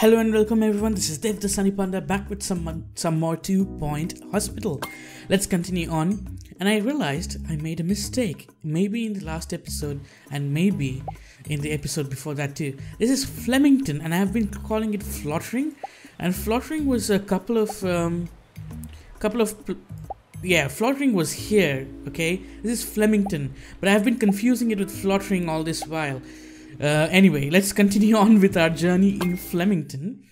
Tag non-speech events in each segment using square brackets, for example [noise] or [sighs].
Hello and welcome everyone. This is Dev the Sunny Panda back with some some more Two Point Hospital. Let's continue on. And I realized I made a mistake. Maybe in the last episode and maybe in the episode before that too. This is Flemington and I have been calling it Flottering. And Flottering was a couple of um, couple of yeah, Flottering was here. Okay, this is Flemington, but I have been confusing it with Flottering all this while. Uh, anyway, let's continue on with our journey in Flemington.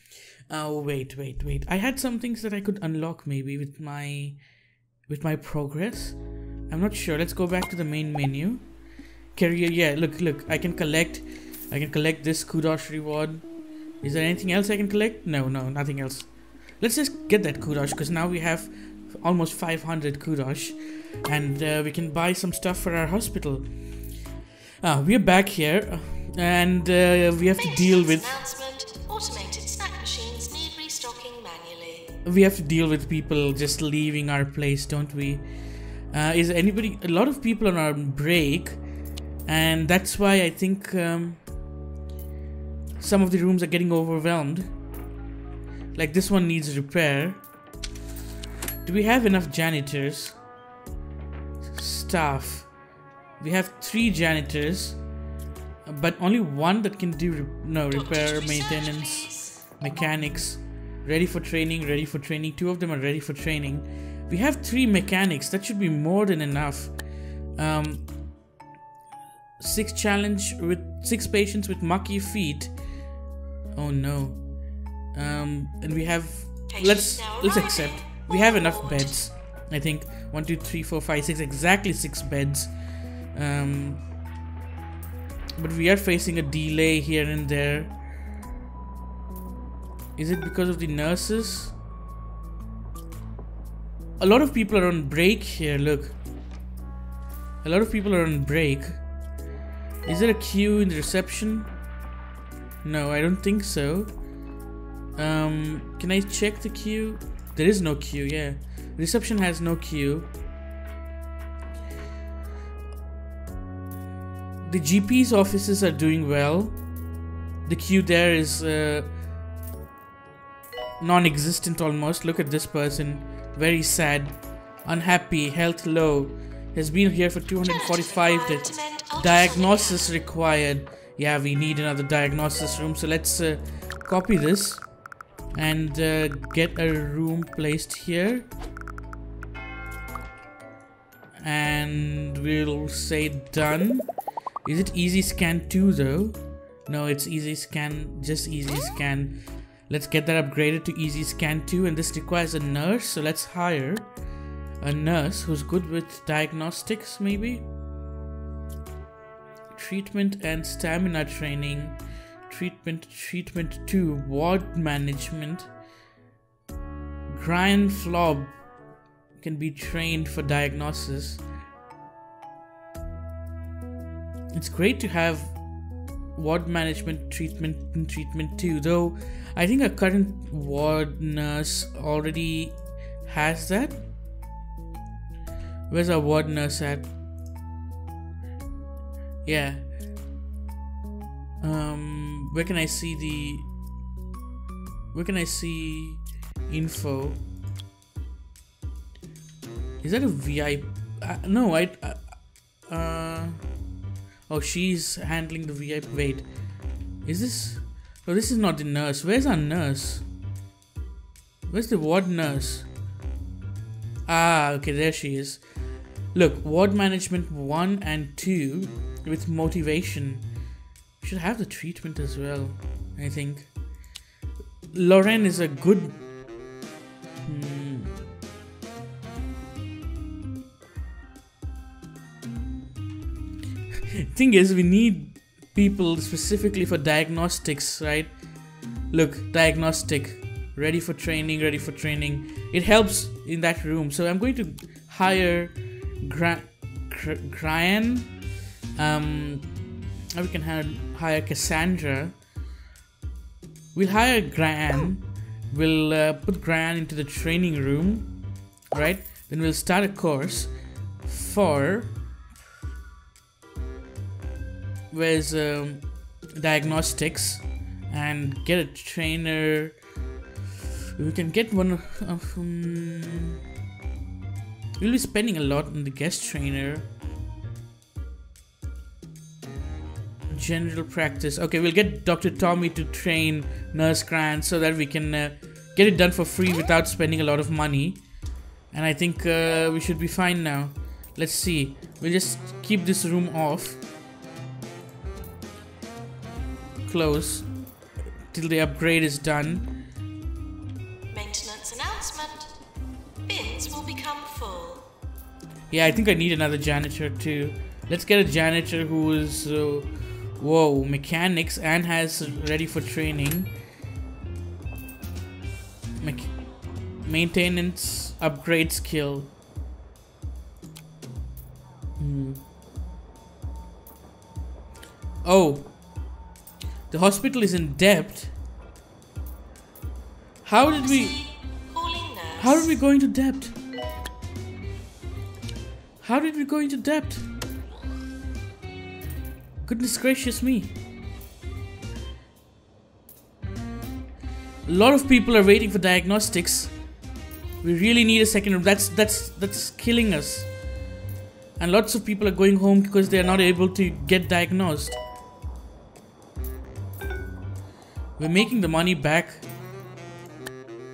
Oh wait, wait, wait. I had some things that I could unlock maybe with my with my progress. I'm not sure. Let's go back to the main menu. Career, yeah. Look, look. I can collect. I can collect this kudosh reward. Is there anything else I can collect? No, no, nothing else. Let's just get that kudosh because now we have almost 500 kudosh, and uh, we can buy some stuff for our hospital. Ah, we're back here and uh, we have to deal with automated snack machines need restocking manually. we have to deal with people just leaving our place don't we? Uh, is anybody a lot of people are on break and that's why i think um, some of the rooms are getting overwhelmed. Like this one needs repair. Do we have enough janitors? Staff. We have three janitors but only one that can do re no repair maintenance mechanics ready for training ready for training. Two of them are ready for training. We have three mechanics. That should be more than enough. Um, six challenge with six patients with mucky feet. Oh no. Um, and we have let's let's accept. We have enough beds. I think one two three four five six exactly six beds. Um, but we are facing a delay here and there. Is it because of the nurses? A lot of people are on break here, look. A lot of people are on break. Is there a queue in the reception? No, I don't think so. Um, can I check the queue? There is no queue, yeah. Reception has no queue. The GP's offices are doing well. The queue there is uh, non-existent almost. Look at this person, very sad, unhappy, health low. Has been here for 245 days. Diagnosis required. Yeah, we need another diagnosis room. So let's uh, copy this and uh, get a room placed here. And we'll say done. Is it easy scan 2 though? No, it's easy scan, just easy scan. Let's get that upgraded to easy scan 2 and this requires a nurse, so let's hire a nurse who's good with diagnostics maybe? Treatment and stamina training. Treatment, treatment 2, ward management. Brian Flob can be trained for diagnosis it's great to have ward management treatment treatment too though i think our current ward nurse already has that. Where's our ward nurse at? Yeah. Um where can i see the where can i see info? Is that a vip uh, no i uh, uh Oh, she's handling the VIP. Wait, is this? Oh, this is not the nurse. Where's our nurse? Where's the ward nurse? Ah, okay, there she is. Look, ward management 1 and 2 with motivation. Should have the treatment as well, I think. Lauren is a good. Thing is we need people specifically for diagnostics right? Look diagnostic ready for training ready for training. It helps in that room. So i'm going to hire Gra- Grian um we can hire, hire Cassandra. We'll hire Gran we'll uh, put Gran into the training room right? Then we'll start a course for where's um, diagnostics and get a trainer. We can get one of. Um, we'll be spending a lot on the guest trainer. General practice. Okay, we'll get Dr. Tommy to train Nurse Grant so that we can uh, get it done for free without spending a lot of money. And I think uh, we should be fine now. Let's see. We'll just keep this room off. Close till the upgrade is done. Maintenance announcement. Bins will become full. Yeah, I think I need another janitor too. Let's get a janitor who is, uh, whoa, mechanics and has ready for training. Mech- maintenance upgrade skill. Hmm. Oh, the hospital is in debt. How did we? See, calling nurse. How did we go into debt? How did we go into debt? Goodness gracious me. A lot of people are waiting for diagnostics. We really need a second room. That's that's that's killing us. And lots of people are going home because they are not able to get diagnosed. We're making the money back.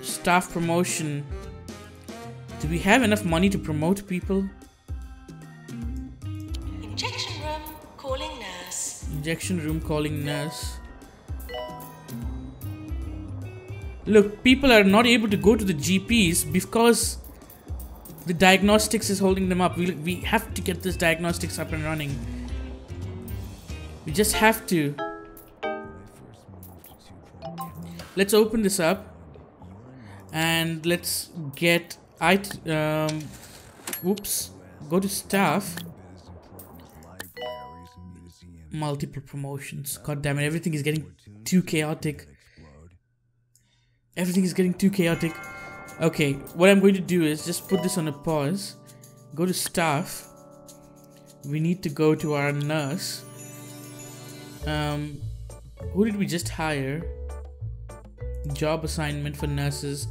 Staff promotion. Do we have enough money to promote people? Injection room. Calling nurse. Injection room calling nurse. Look, people are not able to go to the GPs because the diagnostics is holding them up. We, we have to get this diagnostics up and running. We just have to. Let's open this up and let's get it. Um, whoops. Go to staff. multiple promotions. God damn it, everything is getting too chaotic. Everything is getting too chaotic. Okay, what I'm going to do is just put this on a pause. Go to staff. We need to go to our nurse. Um, who did we just hire? Job assignment for nurses.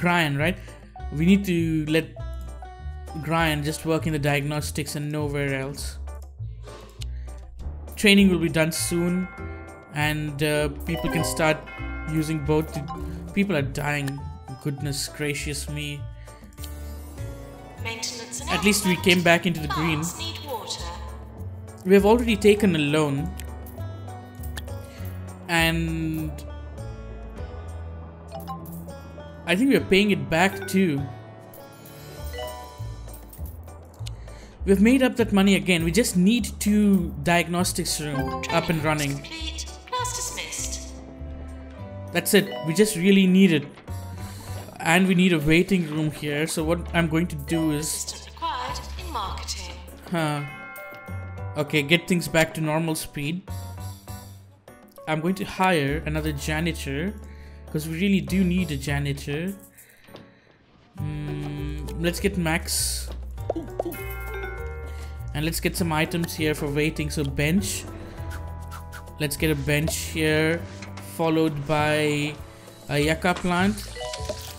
Brian, right? We need to let Brian just work in the diagnostics and nowhere else training will be done soon and uh, people can start using both people are dying goodness gracious me Maintenance At least we came back into the green. Plants need water. we have already taken a loan and i think we're paying it back too we've made up that money again we just need two diagnostics room up and running Complete. Class dismissed. That's it. We just really need it. And we need a waiting room here. So what I'm going to do is Assistant required in marketing. huh. Okay, get things back to normal speed. I'm going to hire another janitor because we really do need a janitor. Mm, let's get Max. And let's get some items here for waiting. So bench. Let's get a bench here, followed by a yucca plant,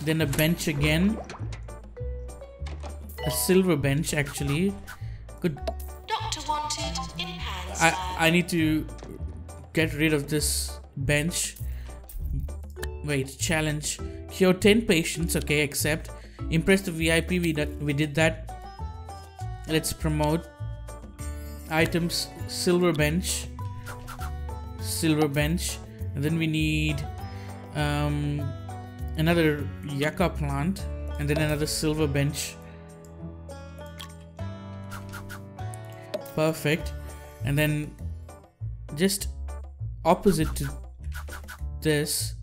then a bench again, a silver bench actually. Good. Doctor wanted in hands. I I need to get rid of this bench. Challenge. Cure 10 patients. Okay, accept. Impress the VIP. We did, we did that. Let's promote items. Silver bench. Silver bench. And then we need um, another yucca plant. And then another silver bench. Perfect. And then just opposite to this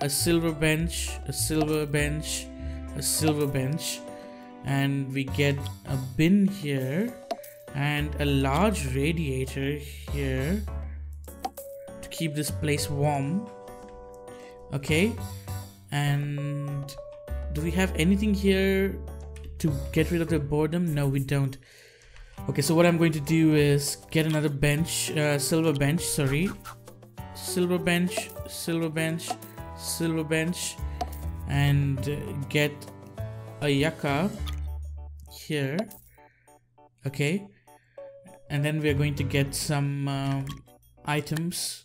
a silver bench a silver bench a silver bench. And we get a bin here and a large radiator here to keep this place warm. Okay? And do we have anything here to get rid of the boredom? No we don't. Okay, so what I'm going to do is get another bench, uh, silver bench, sorry. silver bench, silver bench, silver bench, and uh, get a yucca here. Okay, and then we are going to get some um, items.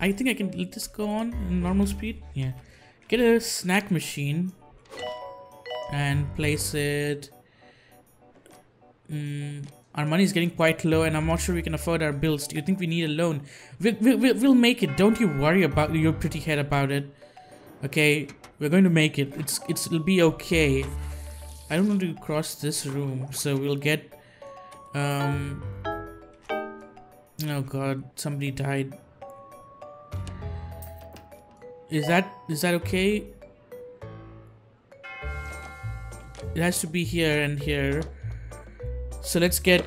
I think I can let this go on in normal speed. Yeah, get a snack machine and place it. Mm, our money is getting quite low, and I'm not sure we can afford our bills. Do you think we need a loan? We'll, we'll, we'll make it. Don't you worry about your pretty head about it. Okay, we're going to make it. It's it's it'll be okay. I don't want to cross this room, so we'll get. Um. Oh God! Somebody died. Is that is that okay? It has to be here and here. So let's get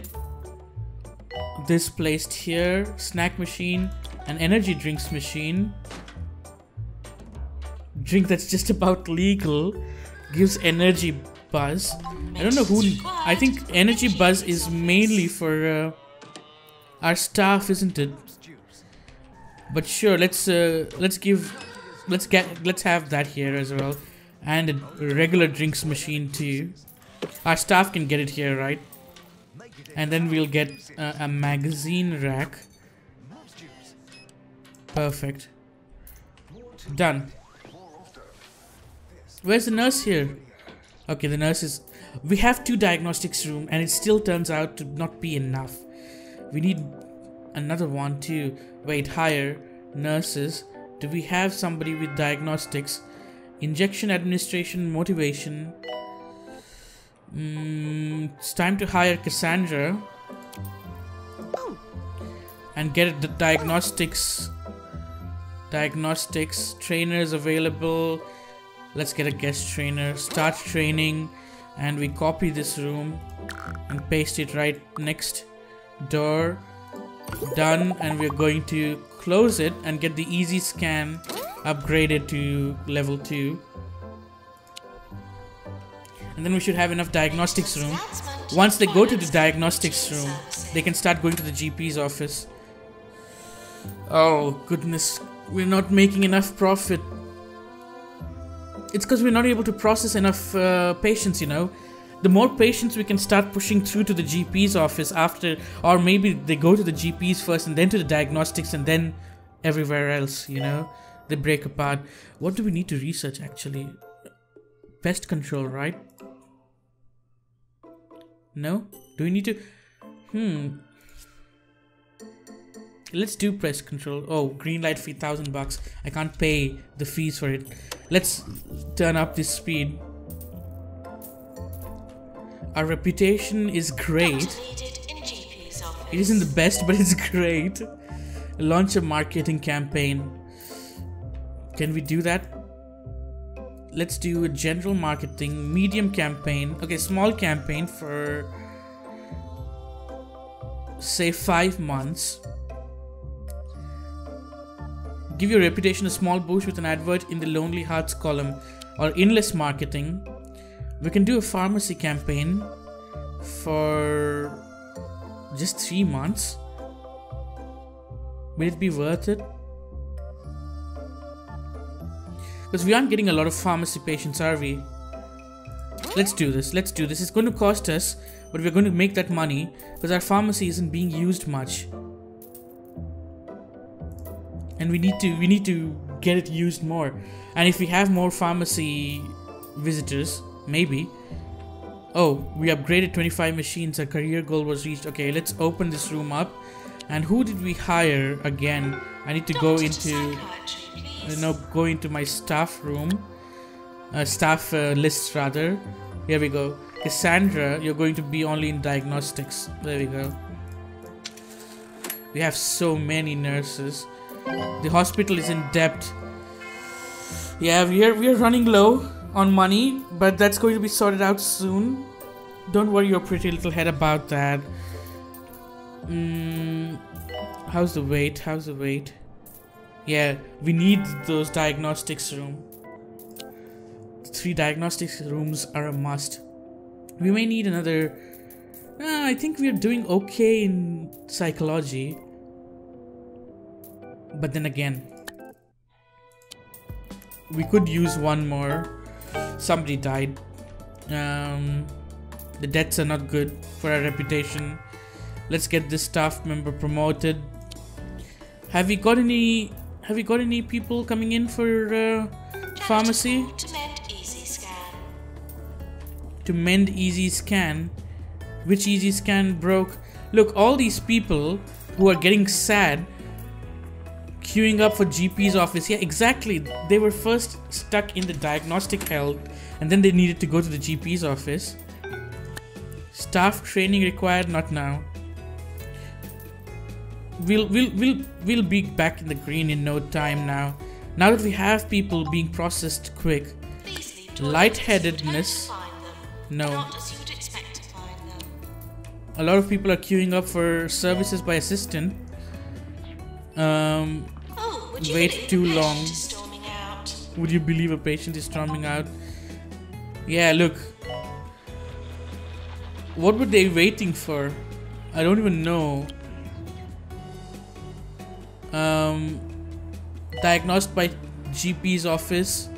this placed here. Snack machine, an energy drinks machine. Drink that's just about legal. Gives energy buzz. I don't know who. I think energy buzz is mainly for uh, our staff, isn't it? But sure, let's uh, let's give, let's get, let's have that here as well, and a regular drinks machine too. Our staff can get it here, right? and then we'll get uh, a magazine rack perfect done where's the nurse here? Okay the nurse is we have two diagnostics room and it still turns out to not be enough. We need another one too wait higher nurses. Do we have somebody with diagnostics? Injection administration motivation. Mm, it's time to hire Cassandra. And get the diagnostics diagnostics trainers available let's get a guest trainer start training and we copy this room and paste it right next door done and we're going to close it and get the easy scan upgraded to level 2 and then we should have enough diagnostics room. Once they go to the diagnostics room, they can start going to the GP's office. Oh goodness, we're not making enough profit. It's because we're not able to process enough uh, patients, you know. The more patients we can start pushing through to the GP's office after, or maybe they go to the GP's first and then to the diagnostics and then everywhere else, you know. They break apart. What do we need to research actually? Pest control, right? No? Do we need to... Hmm. Let's do pest control. Oh, green light fee, thousand bucks. I can't pay the fees for it. Let's turn up this speed. Our reputation is great. It isn't the best, but it's great. Launch a marketing campaign. Can we do that? let's do a general marketing medium campaign okay small campaign for say five months give your reputation a small boost with an advert in the lonely hearts column or endless marketing we can do a pharmacy campaign for just three months will it be worth it Because we aren't getting a lot of pharmacy patients, are we? Let's do this. Let's do this. It's going to cost us, but we're going to make that money because our pharmacy isn't being used much. And we need to we need to get it used more. And if we have more pharmacy visitors, maybe. Oh, we upgraded 25 machines. Our career goal was reached. Okay, let's open this room up. And who did we hire again? I need to go into you know go into my staff room uh, staff uh, list rather here we go Cassandra you're going to be only in diagnostics there we go we have so many nurses the hospital is in debt yeah we're we're running low on money but that's going to be sorted out soon don't worry your pretty little head about that mm, how's the weight how's the weight yeah, we need those diagnostics room. Three diagnostics rooms are a must. We may need another. Uh, I think we're doing okay in psychology. But then again, we could use one more. Somebody died. Um, the deaths are not good for our reputation. Let's get this staff member promoted. Have we got any? Have we got any people coming in for uh, pharmacy to mend Easy Scan? Which Easy Scan broke? Look, all these people who are getting sad, queuing up for GP's office. Yeah, exactly. They were first stuck in the diagnostic health, and then they needed to go to the GP's office. Staff training required. Not now. We'll we'll we'll we'll be back in the green in no time now. Now that we have people being processed quick. Please leave toilets Lightheadedness. where you find them, No. Not as you would expect to find them. a lot of people are queuing up for services by assistant. Um, Wait too long. would you believe a patient is storming out? Yeah, look. What were they waiting for? I don't even know. Um, diagnosed by GP's office.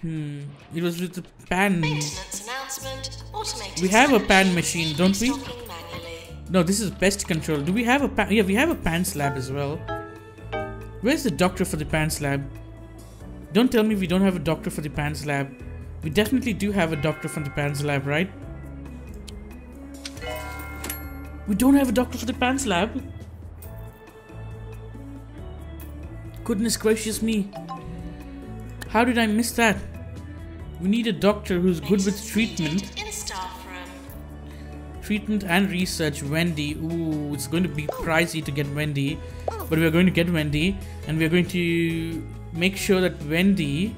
Hmm. It was with the pan. Maintenance announcement. Automated. We have a pan machine, don't we? No, this is pest control. Do we have a pan? Yeah, we have a pan lab as well. Where's the doctor for the pants lab? Don't tell me we don't have a doctor for the pants lab. We definitely do have a doctor from the pants lab, right? We don't have a doctor for the pants lab. Goodness gracious me. How did I miss that? We need a doctor who's good with treatment. Treatment and research, Wendy. Ooh, it's going to be pricey to get Wendy, but we are going to get Wendy, and we are going to make sure that Wendy.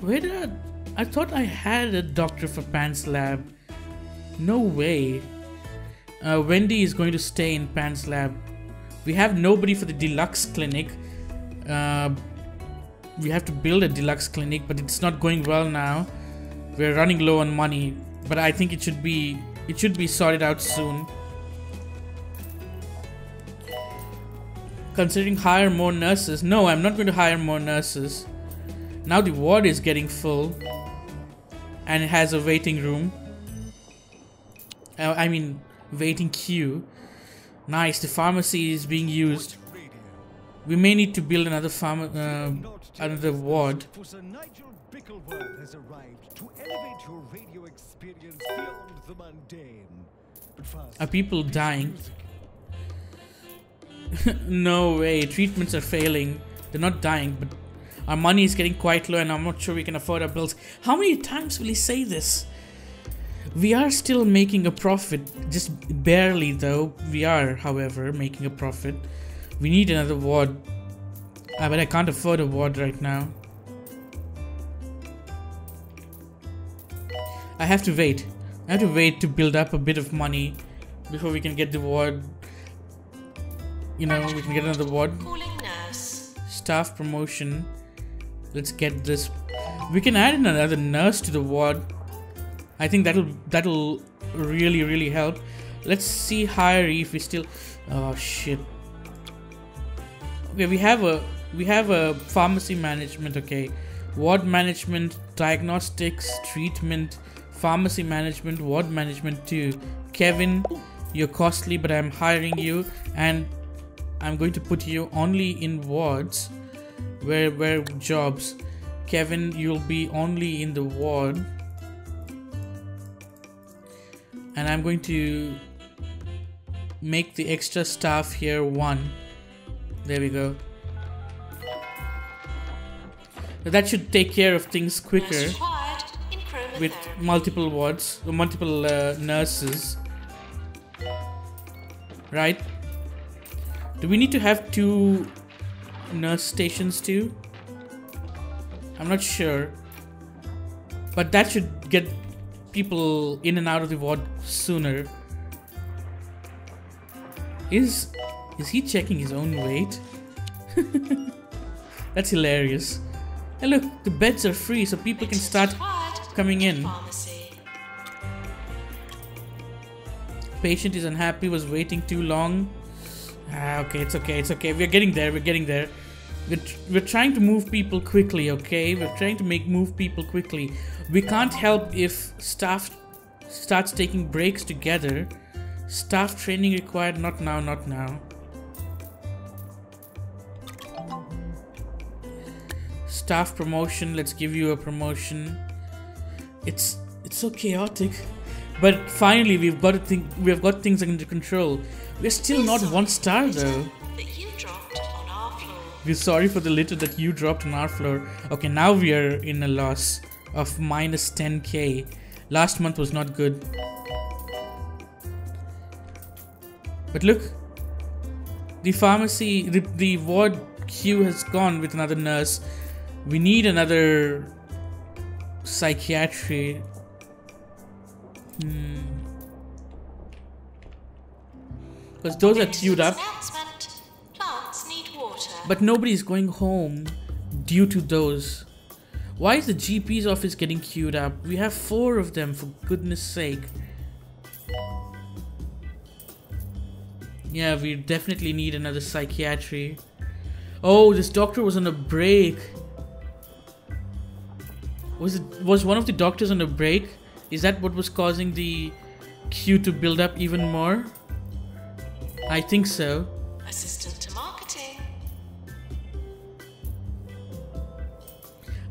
Where did I? I thought I had a doctor for Pants Lab. No way. Uh, Wendy is going to stay in Pants Lab. We have nobody for the deluxe clinic. Uh, we have to build a deluxe clinic, but it's not going well now. We're running low on money, but I think it should be it should be sorted out soon. Considering hire more nurses. No, I'm not going to hire more nurses. Now the ward is getting full and it has a waiting room. Uh, I mean, waiting queue. Nice, the pharmacy is being used. We may need to build another pharma, uh, another ward. Sir Nigel Bickleworth has arrived to elevate your radio experience beyond the mundane. But first, Are people dying? [laughs] no way, treatments are failing. They're not dying, but our money is getting quite low and I'm not sure we can afford our bills. How many times will he say this? We are still making a profit, just barely though. We are, however, making a profit. We need another ward. Ah, but I can't afford a ward right now. I have to wait. I have to wait to build up a bit of money before we can get the ward. You know, we can get another ward. Staff promotion. Let's get this. We can add another nurse to the ward. I think that'll that'll really really help. Let's see higher if we still. Oh shit. Okay, we have a we have a pharmacy management. Okay, ward management, diagnostics, treatment, pharmacy management, ward management too. Kevin, you're costly, but I'm hiring you, and I'm going to put you only in wards where where jobs. Kevin, you'll be only in the ward. And I'm going to make the extra staff here one. There we go. That should take care of things quicker Nurse required in chromotherapy. with multiple wards, uh, multiple uh, nurses. Right? Do we need to have two nurse stations too? I'm not sure. But that should get people in and out of the ward sooner. Is is he checking his own weight? [laughs] That's hilarious. And look, the beds are free so people can start coming in. Patient is unhappy, was waiting too long. Ah, okay, it's okay, it's okay. We're getting there, we're getting there. We're, tr- we're trying to move people quickly, okay? We're trying to make move people quickly. We can't help if staff starts taking breaks together. Staff training required, not now, not now. Staff promotion, let's give you a promotion. It's it's so chaotic. But finally we've got to think we've got things under control. We're still not one star though. That you dropped on our floor. We're sorry for the litter that you dropped on our floor. Okay, now we are in a loss of minus 10k. Last month was not good. But look, the pharmacy, the, the ward queue has gone with another nurse. We need another psychiatry. Hmm. Because those are queued up. Announcement. Plants need water. But nobody's going home due to those. Why is the GP's office getting queued up? We have four of them, for goodness sake. Yeah, we definitely need another psychiatry. Oh, this doctor was on a break. Was it was one of the doctors on a break? Is that what was causing the queue to build up even more? I think so. Assistant to marketing.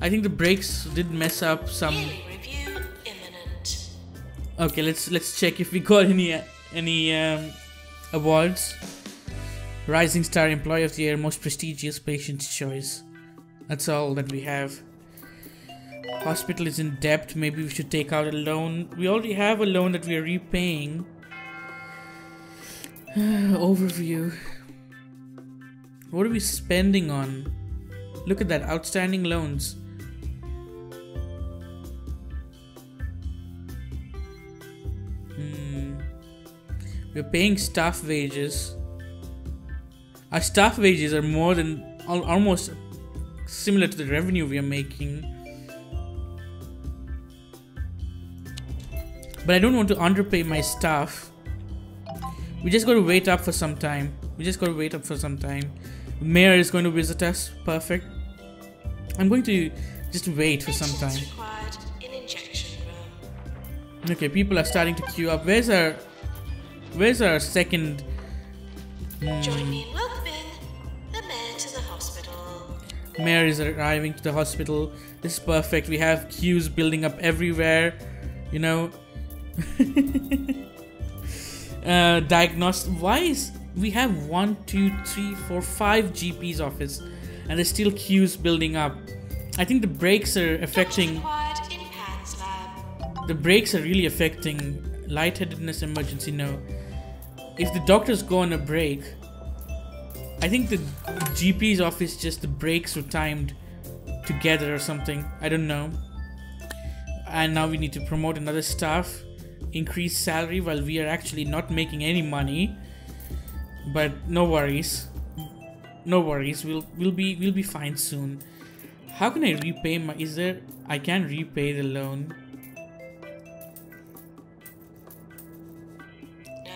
I think the brakes did mess up some. Yearly review imminent. Okay, let's let's check if we got any any um, awards. Rising Star Employee of the Year, most prestigious patient's choice. That's all that we have. Hospital is in debt. Maybe we should take out a loan. We already have a loan that we are repaying. [sighs] Overview. What are we spending on? Look at that outstanding loans. Hmm. We're paying staff wages. Our staff wages are more than almost similar to the revenue we are making. But I don't want to underpay my staff. We just gotta wait up for some time. We just gotta wait up for some time. Mayor is going to visit us. Perfect. I'm going to just wait for some time. required in injection room. Okay, people are starting to queue up. Where's our Where's our second hmm. Join me in welcoming the mayor to the hospital. mayor is arriving to the hospital? This is perfect. We have queues building up everywhere. You know. [laughs] uh diagnost why is we have one, two, three, four, five GP's office and there's still queues building up. I think the breaks are affecting required in PANS lab. the breaks are really affecting lightheadedness emergency no if the doctors go on a break i think the gp's office just the breaks were timed together or something i don't know and now we need to promote another staff increase salary while we are actually not making any money. But no worries. No worries. We'll we'll be we'll be fine soon. How can i repay my is there i can repay the loan?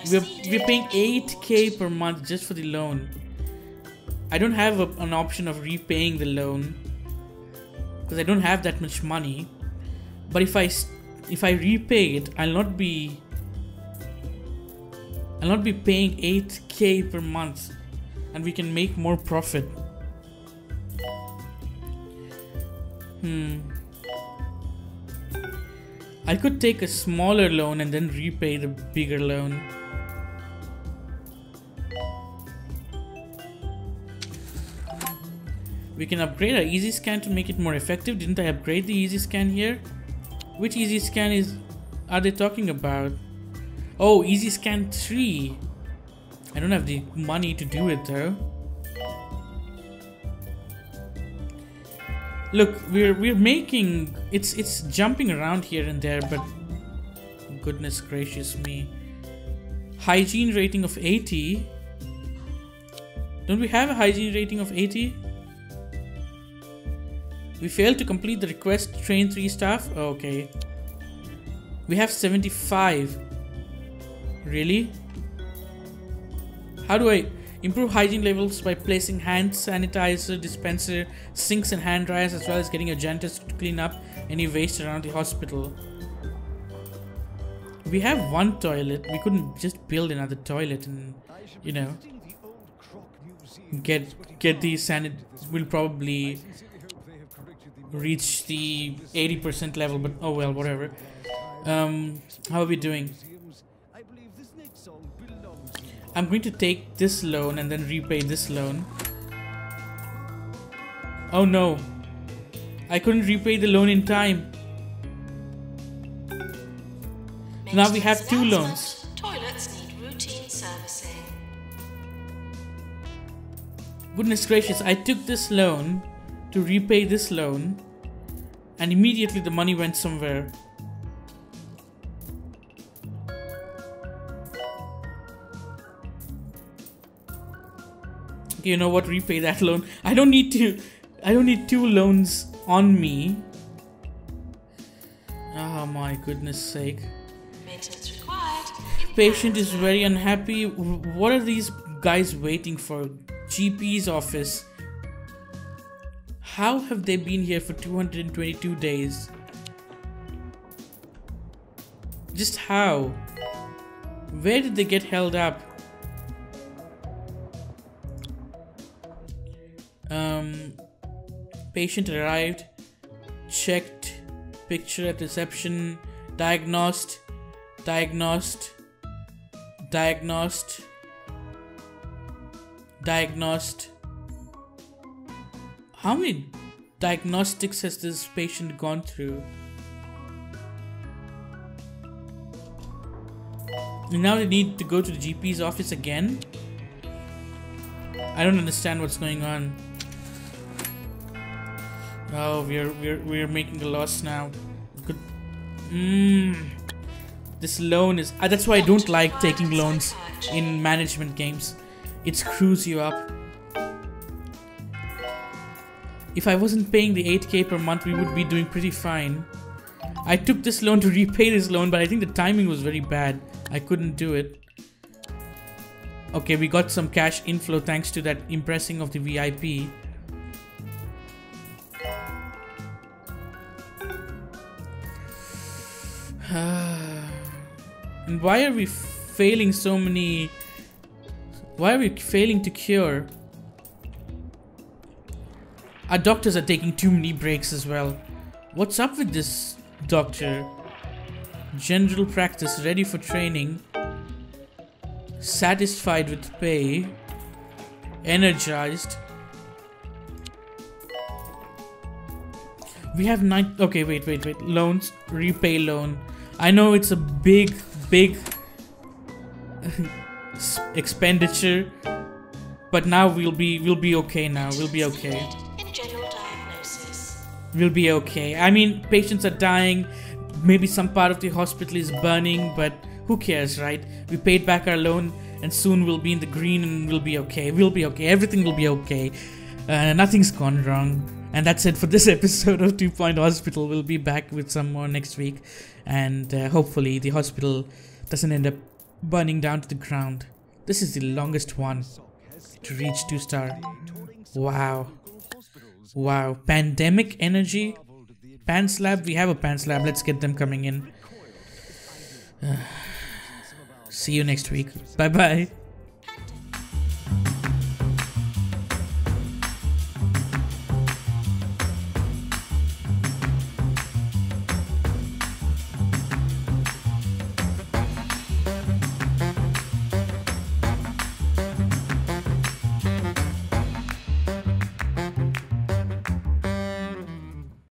We're, we're paying 8k per month just for the loan. I don't have a, an option of repaying the loan. Because i don't have that much money. But if i if i repay it i'll not be i'll not be paying 8k per month and we can make more profit hmm i could take a smaller loan and then repay the bigger loan We can upgrade our easy scan to make it more effective. Didn't I upgrade the easy scan here? Which easy scan is are they talking about? Oh, easy scan 3. I don't have the money to do it though. Look, we're we're making it's it's jumping around here and there, but goodness gracious me. Hygiene rating of 80. Don't we have a hygiene rating of 80? We failed to complete the request train 3 staff? Oh, okay. We have 75. Really? How do I... Improve hygiene levels by placing hand sanitizer dispenser, sinks, and hand dryers, as well as getting a janitors to clean up any waste around the hospital. We have one toilet. We couldn't just build another toilet and, you know, get get the sanit. We'll probably Sincerely hope they have corrected the reach the 80% level, but oh well, whatever. Um, how are we doing? I believe this next song belongs to you. I'm going to take this loan and then repay this loan. Oh no. I couldn't repay the loan in time. Now we have two loans. Toilets need routine servicing. Goodness gracious, I took this loan to repay this loan and immediately the money went somewhere. Okay, you know what? Repay that loan. I don't need to. I don't need two loans on me. Oh my goodness sake. Patient is very unhappy. What are these guys waiting for? GP's office. How have they been here for 222 days? Just how? Where did they get held up? Um, patient arrived, checked, picture at reception, diagnosed, diagnosed, diagnosed, diagnosed. How many diagnostics has this patient gone through? And now they need to go to the GP's office again? I don't understand what's going on. Oh, we're we're we're making a loss now. Good. Mmm. This loan is. Uh, that's why I don't like taking loans in management games. It screws you up. If I wasn't paying the 8k per month, we would be doing pretty fine. I took this loan to repay this loan, but I think the timing was very bad. I couldn't do it. Okay, we got some cash inflow thanks to that impressing of the VIP. [sighs] and why are we failing so many? Why are we failing to cure? Our doctors are taking too many breaks as well. What's up with this doctor? General practice, ready for training. Satisfied with pay. Energized. We have nine. Okay, wait, wait, wait. Loans, repay loan. I know it's a big, big [laughs] expenditure, but now we'll be we'll be okay. Now we'll be okay. We'll be okay. I mean, patients are dying. Maybe some part of the hospital is burning, but who cares, right? We paid back our loan, and soon we'll be in the green and we'll be okay. We'll be okay. Everything will be okay. Uh, nothing's gone wrong. And that's it for this [laughs] episode of Two Point Hospital. We'll be back with some more next week, and uh, hopefully the hospital doesn't end up burning down to the ground. This is the longest one to reach two star. Wow. Wow. Pandemic energy. Pants lab. We have a pants lab. Let's get them coming in. [sighs] See you next week. Bye bye.